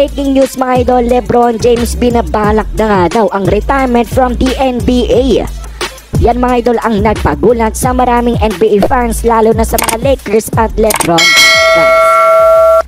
breaking news mga idol, Lebron James binabalak na nga daw ang retirement from the NBA. Yan mga idol ang nagpagulat sa maraming NBA fans lalo na sa mga Lakers at Lebron.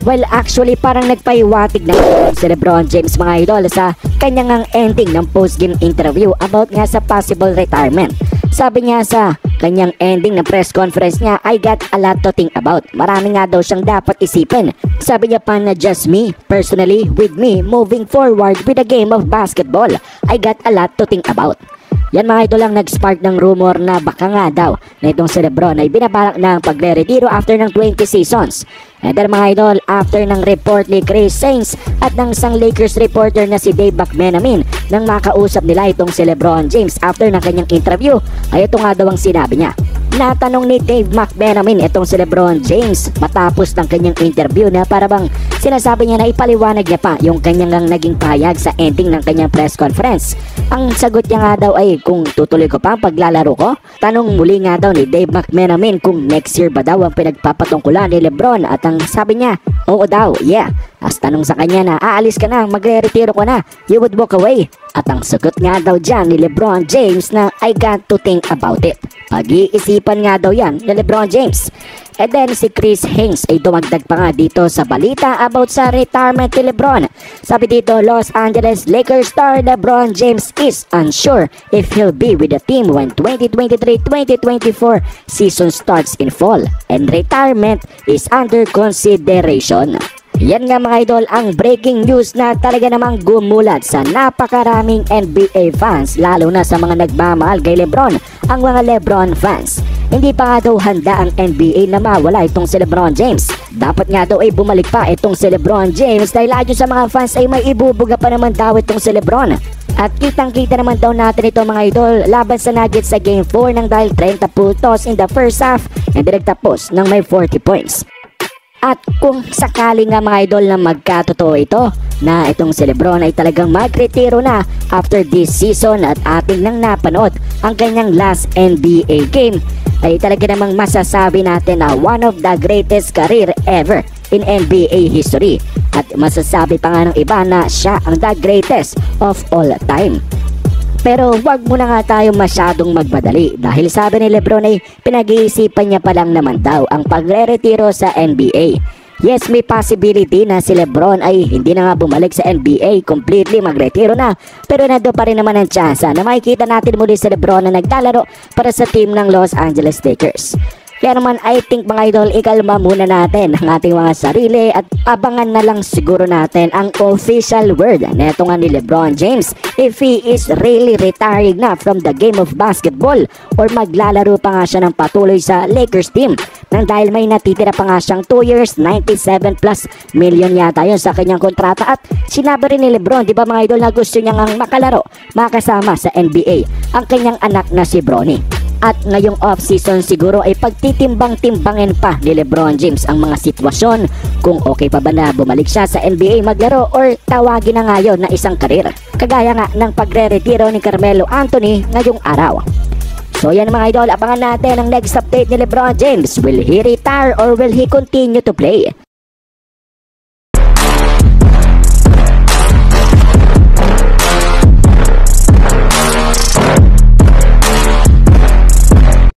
Well, actually parang nagpaiwatig na si Lebron James mga idol sa kanyang ang ending ng post-game interview about nga sa possible retirement. Sabi niya sa kanyang ending ng press conference niya, I got a lot to think about. Marami nga daw siyang dapat isipin. Sabi niya pa na just me, personally, with me, moving forward with the game of basketball. I got a lot to think about. Yan mga idol ang nag-spark ng rumor na baka nga daw na itong si Lebron ay binabalak ng pagre-retiro after ng 20 seasons. And then mga idol, after ng report ni Chris Saints at ng isang Lakers reporter na si Dave McMenamin nang makausap nila itong si Lebron James after ng kanyang interview, ay ito nga daw ang sinabi niya. Natanong ni Dave McMenamin itong si Lebron James matapos ng kanyang interview na para bang sinasabi niya na ipaliwanag niya pa yung kanyang naging payag sa ending ng kanyang press conference. Ang sagot niya nga daw ay kung tutuloy ko pa ang paglalaro ko. Tanong muli nga daw ni Dave McMenamin kung next year ba daw ang pinagpapatungkulan ni Lebron at ang sabi niya, oo daw, yeah. As tanong sa kanya na aalis ka na, magre-retiro ko na, you would walk away. At ang sagot nga daw dyan ni Lebron James na I got to think about it. Pag-iisipan nga daw yan ni Lebron James. And then si Chris Haynes ay dumagdag pa nga dito sa balita about sa retirement ni Lebron. Sabi dito, Los Angeles Lakers star Lebron James is unsure if he'll be with the team when 2023-2024 season starts in fall and retirement is under consideration. Yan nga mga idol ang breaking news na talaga namang gumulat sa napakaraming NBA fans lalo na sa mga nagmamahal kay Lebron, ang mga Lebron fans. Hindi pa nga daw handa ang NBA na mawala itong si Lebron James. Dapat nga daw ay bumalik pa itong si Lebron James dahil ayon sa mga fans ay may ibubuga pa naman daw itong si Lebron. At kitang kita naman daw natin ito mga idol laban sa Nuggets sa Game 4 ng dahil 30 puntos in the first half and nagtapos ng may 40 points. At kung sakali nga mga idol na magkatotoo ito na itong si Lebron ay talagang magretiro na after this season at ating nang napanood ang kanyang last NBA game ay talaga namang masasabi natin na one of the greatest career ever in NBA history at masasabi pa nga ng iba na siya ang the greatest of all time. Pero wag muna nga tayo masyadong magmadali dahil sabi ni Lebron ay pinag-iisipan niya pa lang naman daw ang pagre-retiro sa NBA. Yes, may possibility na si Lebron ay hindi na nga bumalik sa NBA, completely magretiro na. Pero nado pa rin naman ang tsansa na makikita natin muli si Lebron na naglalaro para sa team ng Los Angeles Lakers. Kaya naman I think mga idol, ikalma muna natin ang ating mga sarili at abangan na lang siguro natin ang official word neto nga ni Lebron James if he is really retiring na from the game of basketball or maglalaro pa nga siya ng patuloy sa Lakers team nang dahil may natitira pa nga siyang 2 years, 97 plus million yata yun sa kanyang kontrata at sinabi rin ni Lebron, di ba mga idol na gusto niya ngang makalaro, makasama sa NBA ang kanyang anak na si Bronny. At ngayong off-season siguro ay pagtitimbang-timbangin pa ni Lebron James ang mga sitwasyon kung okay pa ba na bumalik siya sa NBA maglaro or tawagin na ngayon na isang karir. Kagaya nga ng pagre-retiro ni Carmelo Anthony ngayong araw. So yan mga idol, abangan natin ang next update ni Lebron James. Will he retire or will he continue to play?